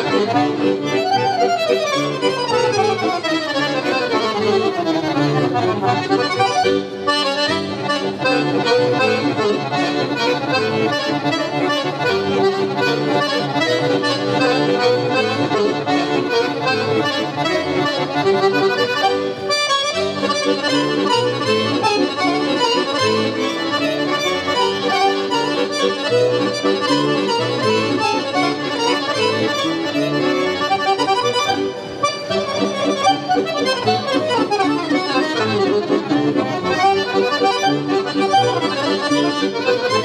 Thank you. Música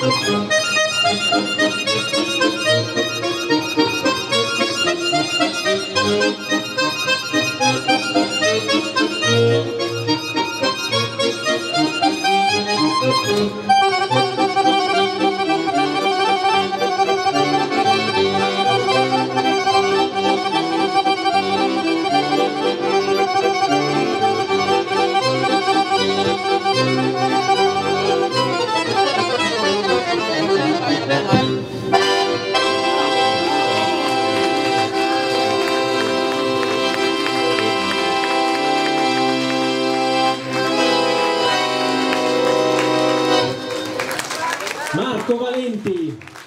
Thank you. Marco Valenti.